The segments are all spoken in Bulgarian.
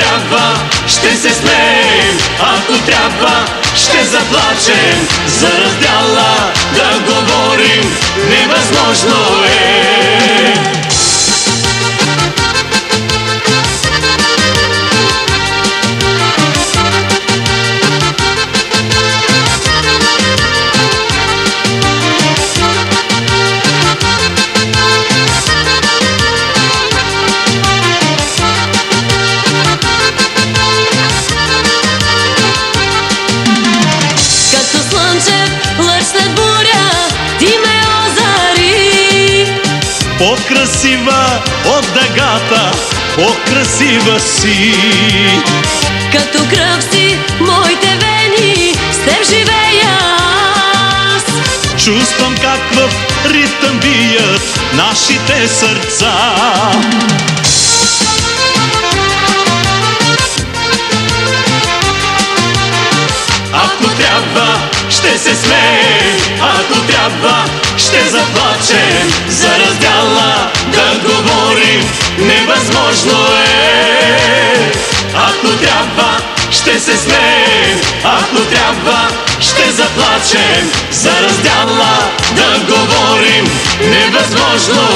трябва, ще се смеем, ако трябва, ще заплачем за раздяла да говорим, невъзможно е. По-красива си. Като кръв си моите вени, с теб живея аз. Чувствам как в ритъм бият нашите сърца. Ако трябва, ще се смеем, ако трябва, ще заплачем за раздяла да говорим, невъзможно е. Ако трябва, ще се смеем, ако трябва, ще заплачем за раздяла да говорим, невъзможно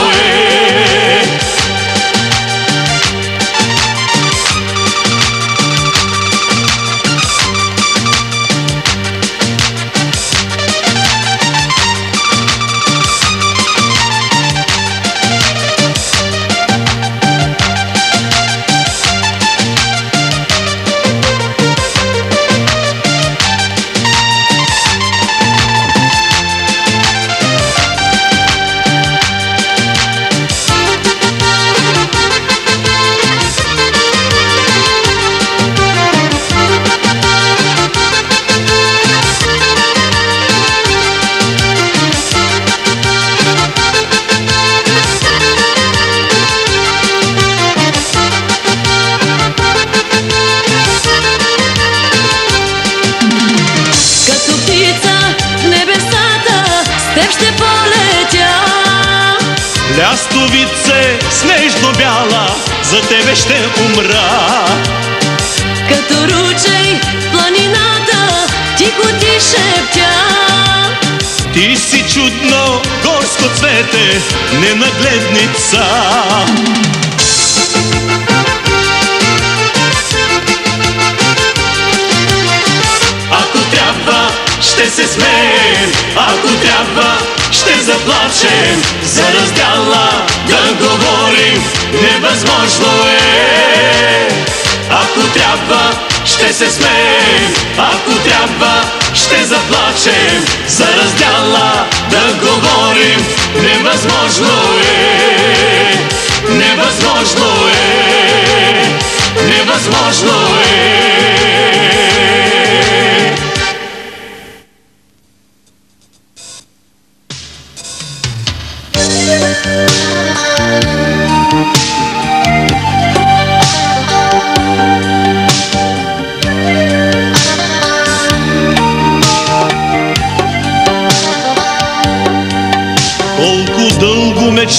се смеем, ако трябва, ще заплачем за раздяла да говорим, невъзможно е. Ако трябва, ще се смеем, ако трябва, ще заплачем за раздяла да говорим, невъзможно е. Невъзможно е. Невъзможно е.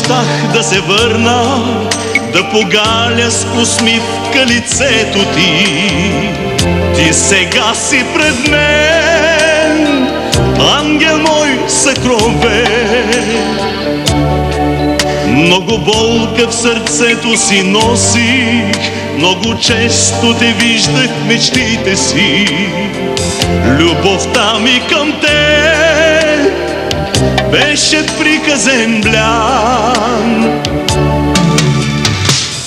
Мечтах да се върна, да погаля с усмивка лицето ти. Ти сега си пред мен, ангел мой съкровен. Много болка в сърцето си носих, много често те виждах мечтите си. Любовта ми към те беше приказен блян.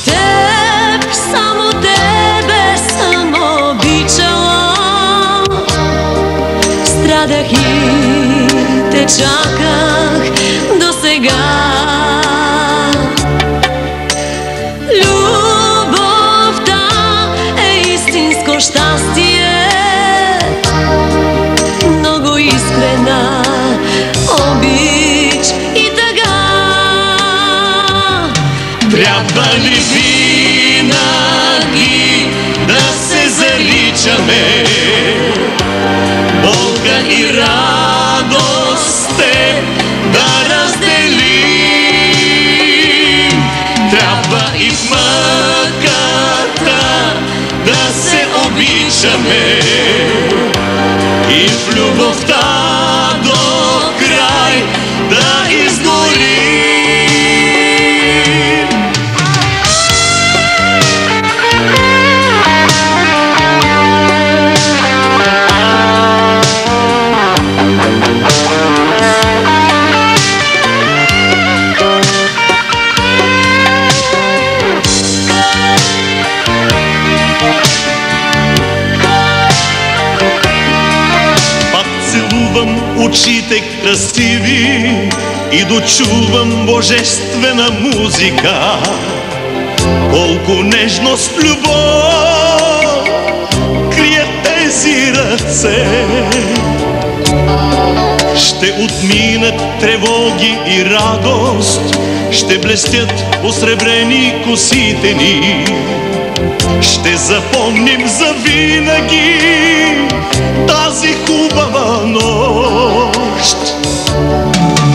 Теб, само тебе съм обичала. Страдах и те чаках очите красиви и дочувам божествена музика. Колко нежност, любов крие тези ръце. Ще отминат тревоги и радост, ще блестят осребрени косите ни. Ще запомним завинаги тази хубава нощ. Christ.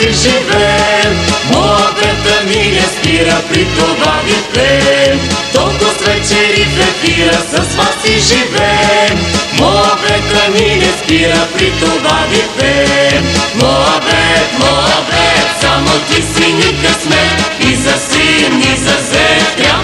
Си живеем. Моята ми не спира, при това ви пеем Толкова с вечери в ефира с вас си живеем. Моята ми не спира, при това ви пеем Моабет, Моабет, само ти си ни късмет. И за син, и за зет трябва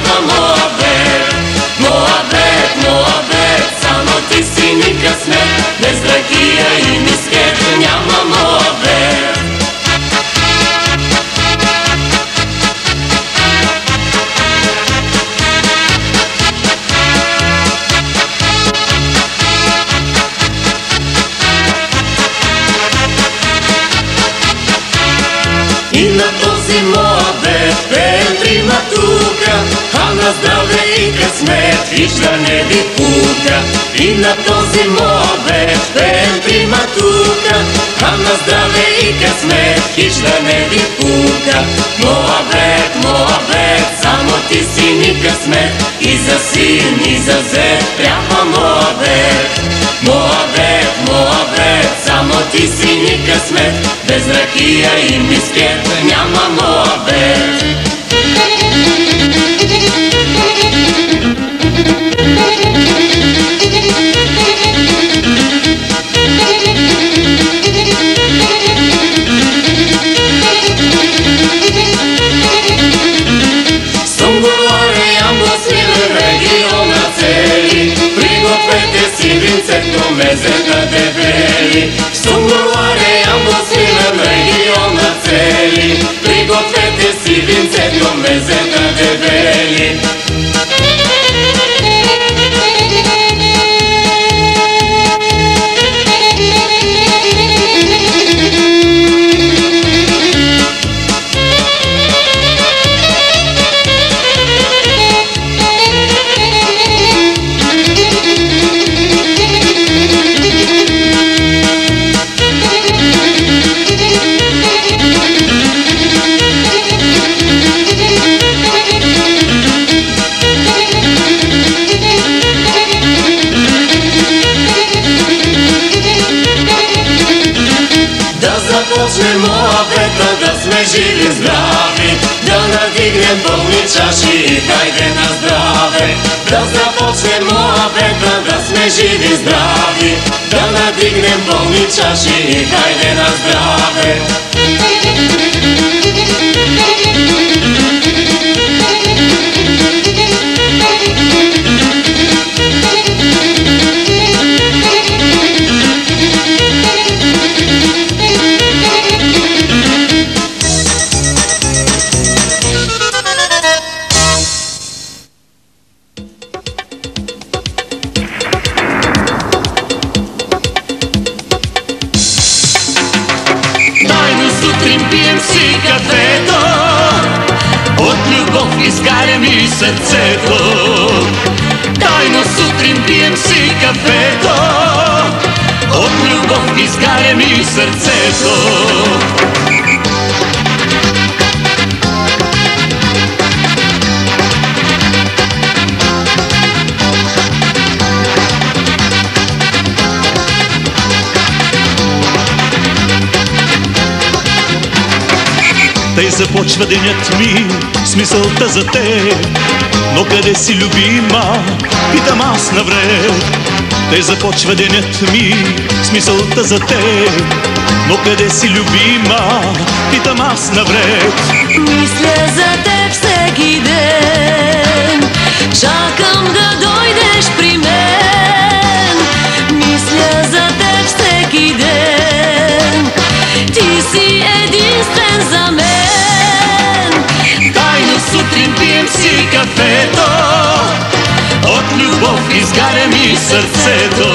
да не ви пука. И на този Моабет пеем трима тука, а на здраве и късмет, да не ви пука. Моабет, Моабет, само ти си ни късмет, и за син, и за зет трябва Моабет. Моабет, Моабет, само ти си ни късмет, без ракия и мискет няма Моабет. se Dumnezeu de veli Sumburoare am bosile mei o mățeli Ligofete sivințe Dumnezeu de veli започнем моабета, да сме живи здрави, да надигнем пълни чаши и хайде на здраве. Да започнем моабета, да сме живи здрави, да надигнем пълни чаши и хайде започва денят ми с мисълта за теб Но къде си любима? Питам аз навред Тъй започва денят ми с мисълта за теб Но къде си любима? Питам аз навред Мисля за теб всеки кафето От любов изгаря ми сърцето.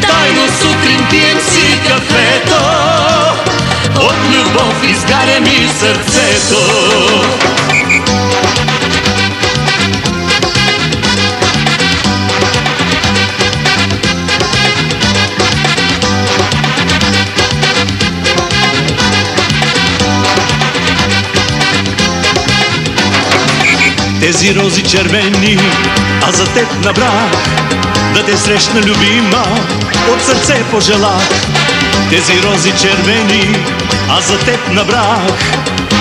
Тайно сутрин пием си кафето. От любов изгаря ми сърцето Тези рози червени, а за теб набрах Да те срещна любима, от сърце пожелах Тези рози червени, а за теб набрах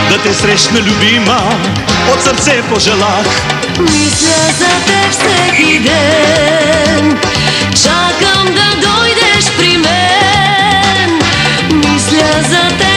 Да те срещна любима, от сърце пожелах. Мисля за теб всеки ден Чакам да дойдеш при мен. Мисля за теб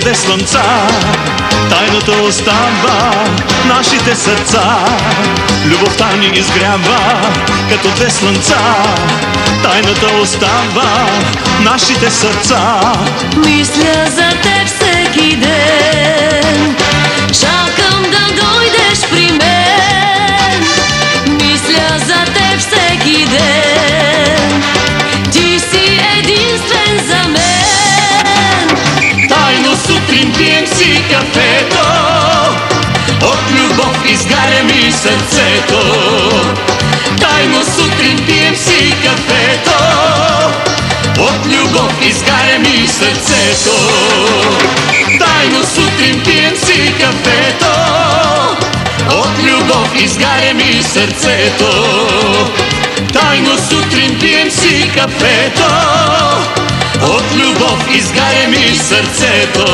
две слънца Тайната остава нашите сърца. Любовта ни изгрява, като две слънца Тайната остава нашите сърца. Мисля за теб всеки ден. Чакам да дойдеш при мен. Мисля за теб всеки ден сърцето. Тайно сутрин пием си кафето. От любов изгаря ми сърцето. Тайно сутрин пием си кафето. От любов изгаря ми сърцето. Тайно сутрин пием си кафето. От любов изгаря ми сърцето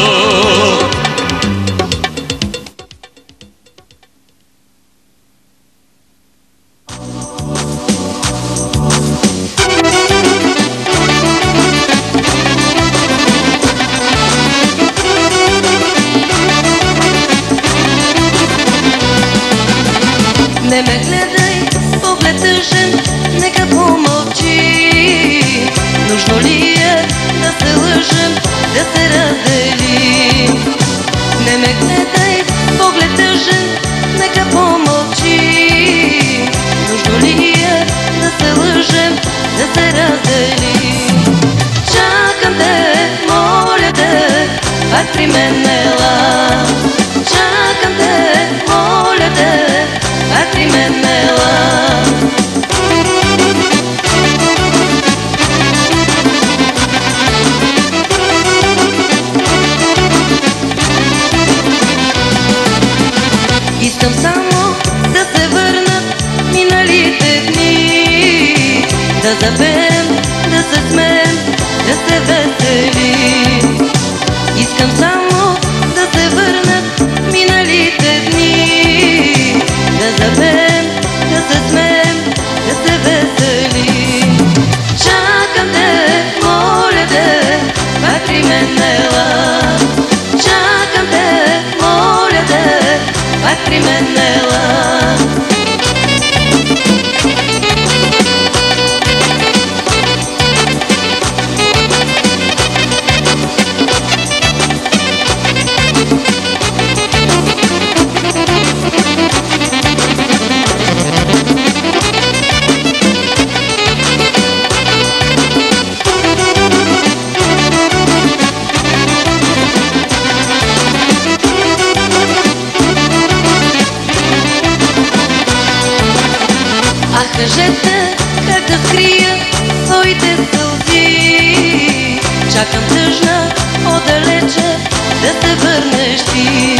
отдалече да се върнеш ти.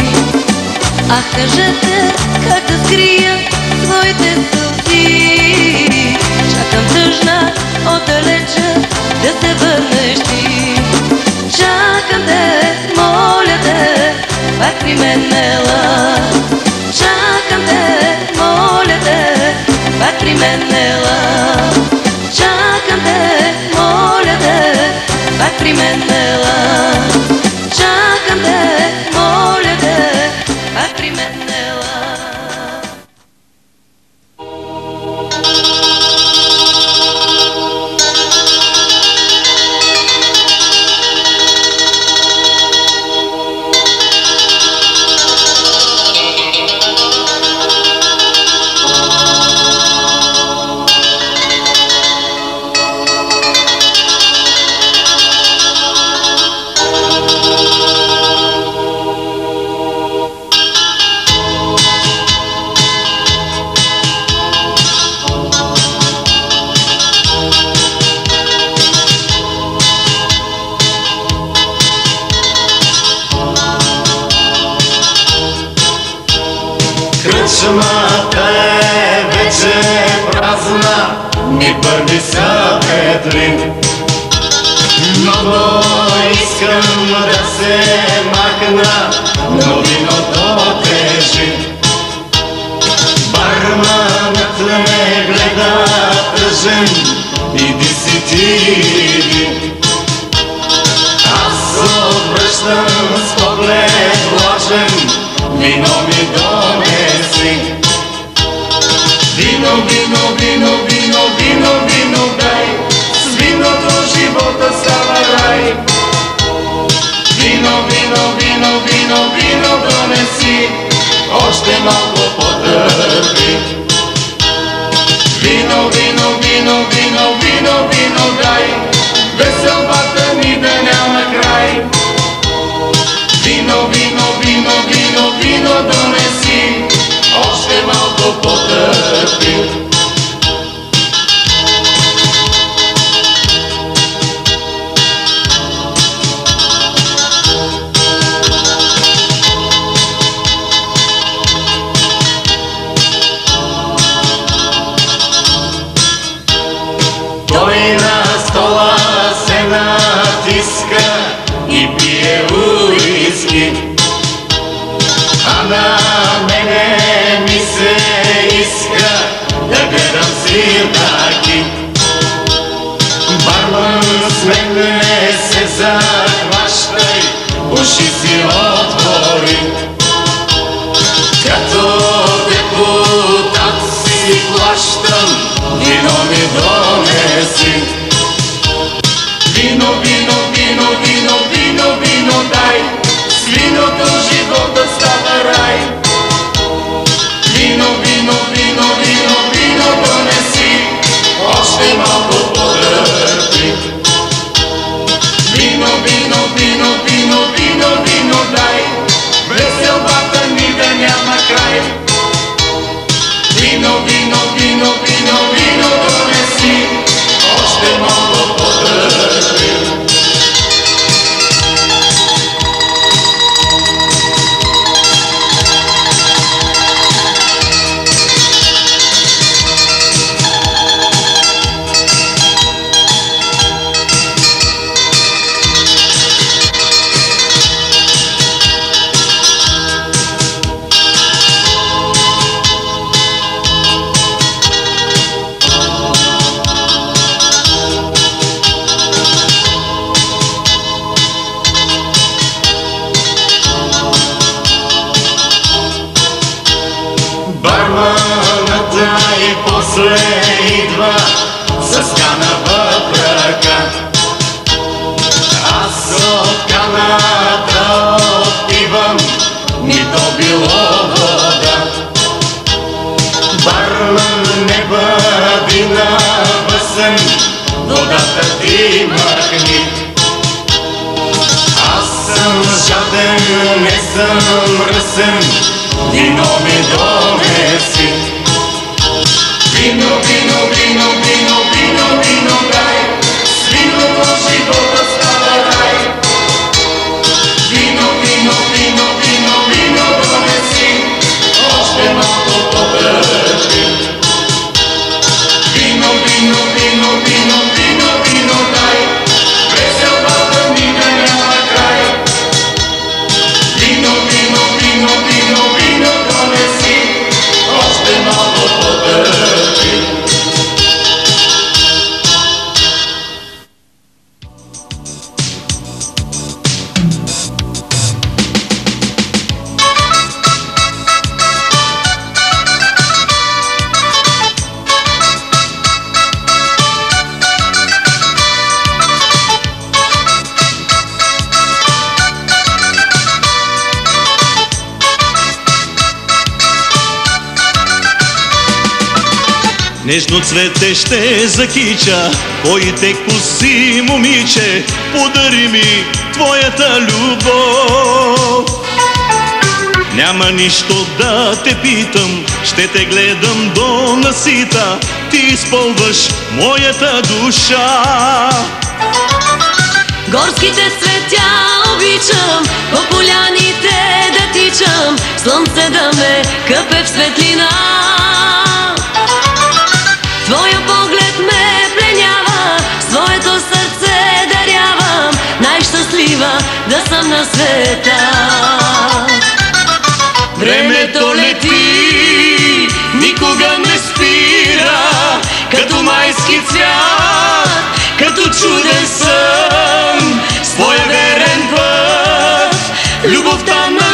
Ах, кажете как да скрия своите сълзи. Чакам тъжна отдалече да се върнеш ти. Чакам те, моля те, пак при мен ела. Чакам те, моля те, пак при мен ела. Пак 55 лин. Много искам да се махна, но виното тежи. Барманът ме гледа тъжен, иди си ти. Аз обръщам с поглед лъжен, вино ми донеси. Вино, вино, донеси, още малко потърпи. Вино, вино, вино, вино, вино, вино дай, веселбата ни да няма край. Вино, вино, вино, вино, вино донеси, още малко потърпи. На мене ми се иска да гледам свирдаки. Барман с мен не съм ръсен, вино ми донеси. Вино, вино, Нежно цвете ще закича. Твоите коси, момиче Подари ми твоята любов. Няма нищо да те питам Ще те гледам до насита. Ти изпълваш моята душа. Горските цветя обичам По поляните да тичам. Слънце да ме къпе в светлина Твоя поглед ме пленява Своето сърце дарявам. Най-щастлива да съм на света. Времето лети, никога не спира. Като майски цвят, като чуден сън Своя верен път, любовта намира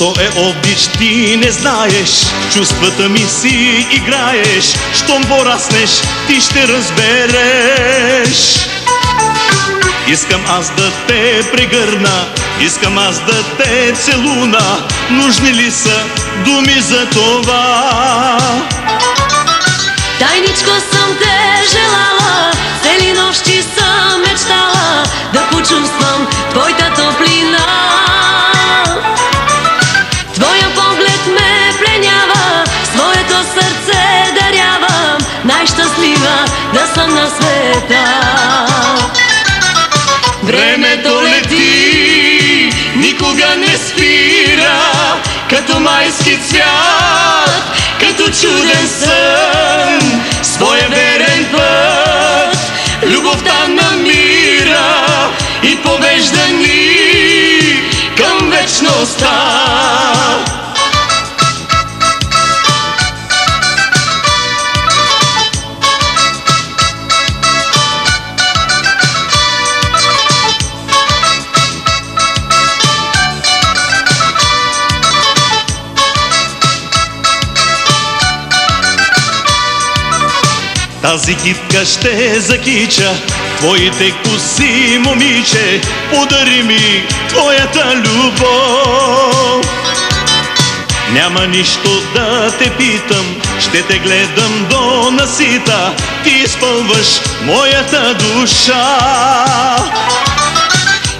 Що е обич ти не знаеш. Чувствата ми си играеш. Щом пораснеш ти ще разбереш. Искам аз да те прегърна. Искам аз да те целуна. Нужни ли са думи за това? Тайничко съм те желала. Цели нощи съм мечтала. Да почувствам твоята Като майски цвят, като чуден сън Своя верен път, любовта намира И повежда ни към вечността Тази китка ще закича Твоите коси, момиче. Подари ми твоята любов. Няма нищо да те питам Ще те гледам до насита. Ти изпълваш моята душа.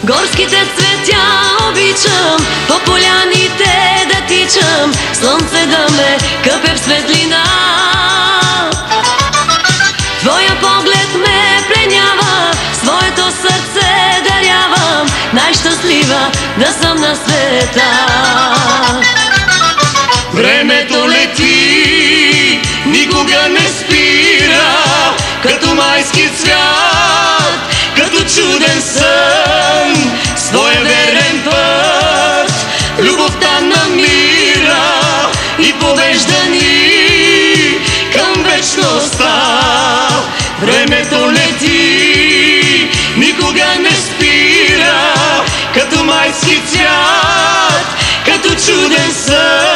Горските цветя обичам По поляните да тичам. Слънце да ме къпе в светлина Твоя поглед ме пленява Своето сърце дарявам. Най-щастлива да съм на света. Времето лети, никога не спира. Като майски цвят, като чуден сън Своя верен път, любовта намира И повежда ни към вечността Времето лети, никога не спира Като майски цвят, като чуден сън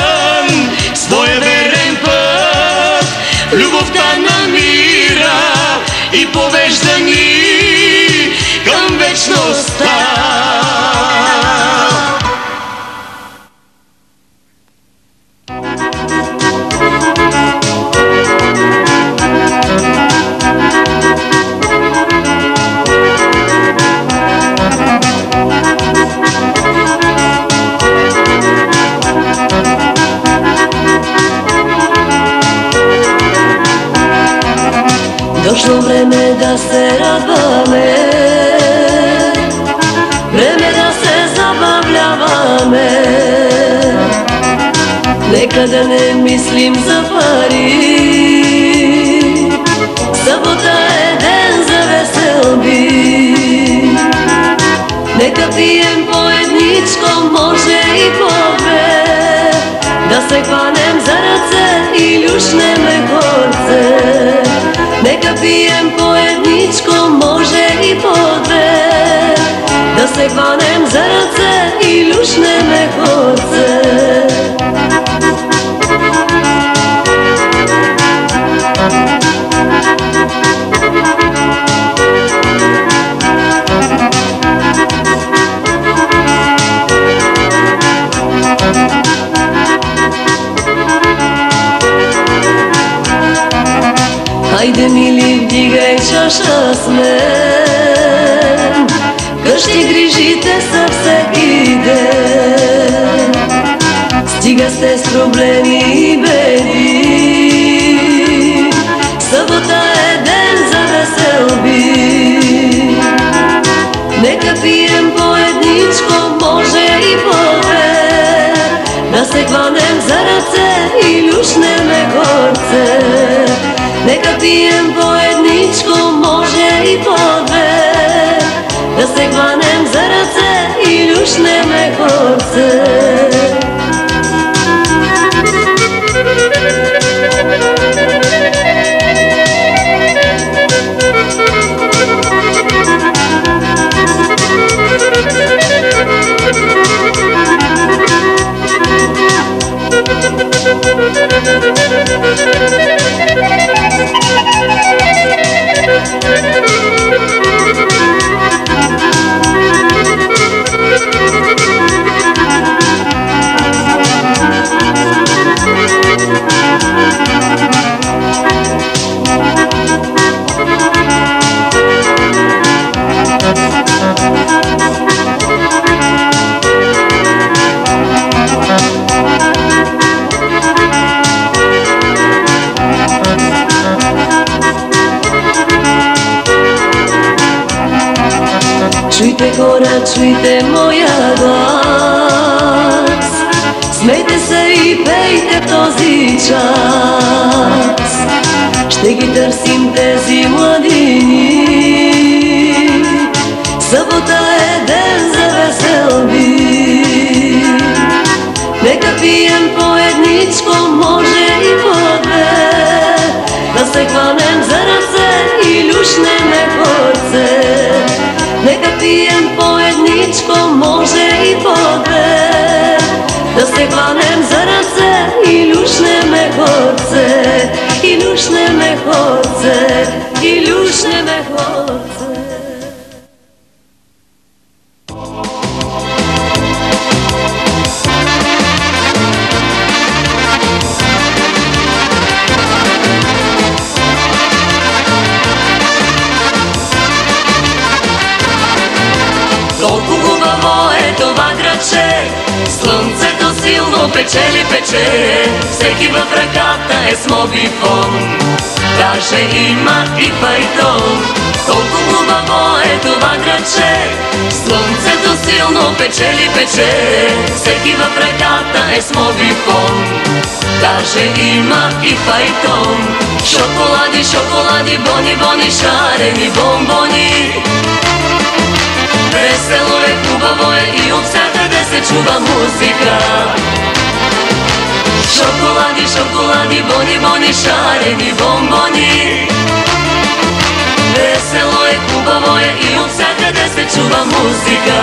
Хайде, мили, вдигай чаша с мен. Къщи грижите са всеки ден. Стига сте с проблеми и беди. Събота е ден за веселби Нека пием по едничко, може и по две. Да се хванем за ръце и люшнеме горце Нека пием по едничко, може и по две. Да се хванем за ръце и люшнеме хорце Чуйте Хора, чуйте моя глас. Смейте се и пейте в този час. Ще ги търсим тези младини И люшнеме хорце, и печели пече Всеки в ръката е с мобифон Даже има и файтон. Колко хубаво е това градче Слънцето силно печели пече Всеки в ръката е с мобифон Даже има и файтон. Шоколади, шоколади, бони, бони, шарени бомбони. Весело е, хубаво е и от se čuva muzika. Šokoladi, šokoladi, boni, boni, šareni bomboni. Veselo je, kubavo je i u psate da se čuva muzika.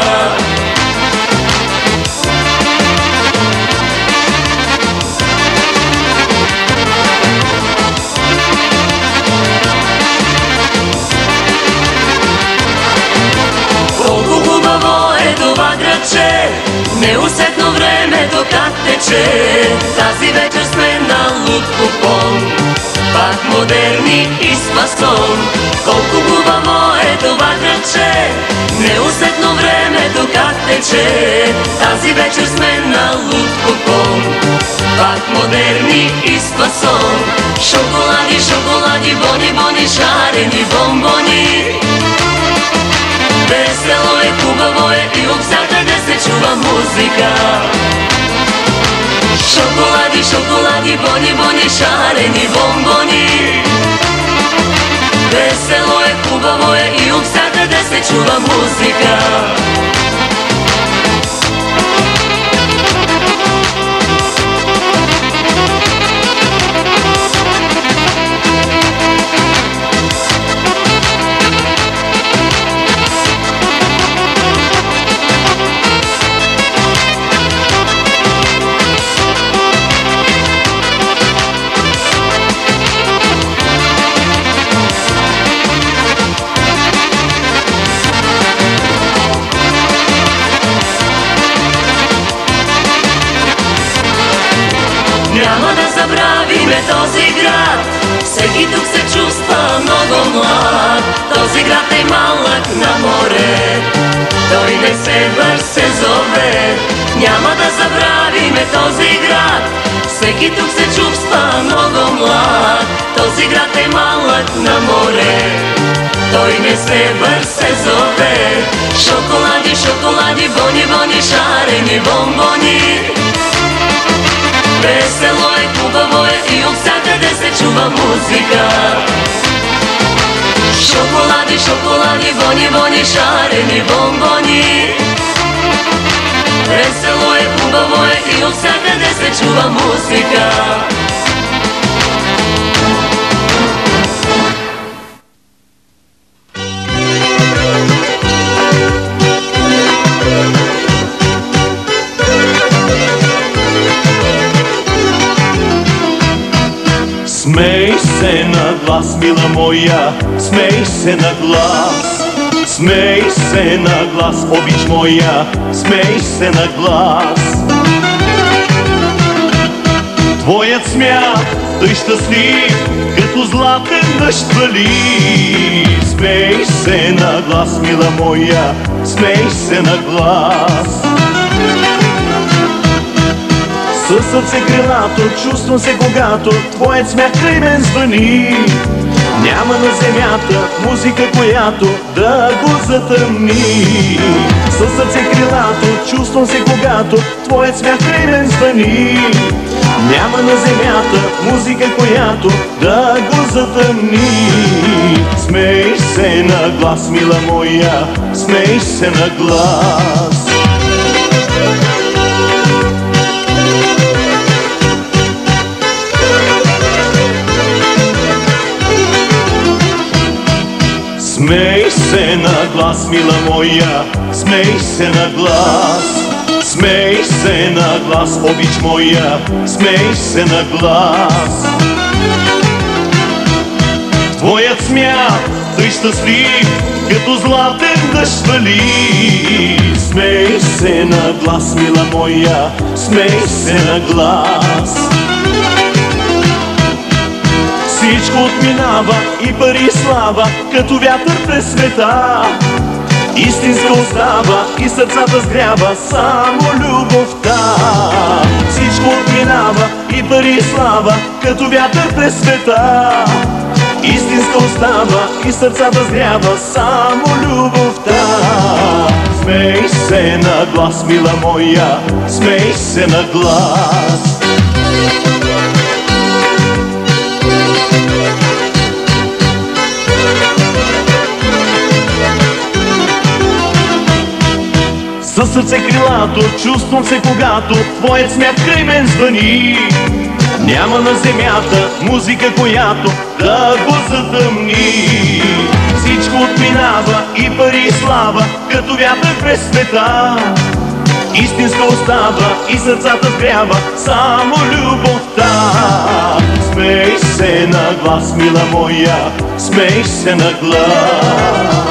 Oku kubavo, eto Неусетно времето как тече. Тази вечер сме на Луткопон Пак модерни и с фасон. Колко хубаво е това Неусетно времето как тече. Тази вечер сме на Луткопон Пак модерни и с фасон. Шоколади, шоколади, бони, бони, шарени бомбони Veselo je, kugavo je i uvijek zagrade se čuva muzika. Šokoladi, šokoladi, boni, boni, šareni bomboni. Veselo je, kugavo je i uvijek zagrade se čuva muzika. Той не се зове Няма да забравиме този град. Всеки тук се чувства много млад. Този град е малък на море. Той не се бърз се зове Шоколади, шоколади, бони, бони, шарени бомбони. Весело е, хубаво е и от всякъде се чува музика Šokoladi, šokoladi, voni, voni, šareni bomboni Veselo je, bubavo je i od sada ne se čuva muzika. Smej se na glas, mila moja. Се на глас. Смей се на глас, обич моя, смей се на глас. Твоят смях, тъй щастлив, като златен дъжд вали. Смей се на глас, мила моя, смей се на глас. Със сърце крилато, чувствам се когато Твоят смях край мен звъни Няма на земята музика, която да го затъмни. Със сърце крилато, чувствам се когато Твоят смях край мен звъни. Няма на земята музика, която да го затъмни. Смей се на глас, мила моя, смей се на глас Смей се на глас, мила моя, смей се на глас. Смей се на глас, обич моя, смей се на глас. Твоят смях, тъй щастлив, като златен дъжд вали. Смей се на глас, мила моя, смей се на глас. Всичко отминава и пари слава, като вятър през света. Истинска остава и сърцата сгрява само любовта. Всичко отминава и пари слава, като вятър през света. Истинска остава и сърцата сгрява само любовта. Смей се на глас, мила моя, смей се на глас. Със сърце крилато, чувствам се когато Твоят смях край мен звъни. Няма на земята музика, която да го затъмни Всичко отминава и пари и слава, като вятър през света. Истинска остава и сърцата сгрява само любовта. Смей се на глас, мила моя, смей се на глас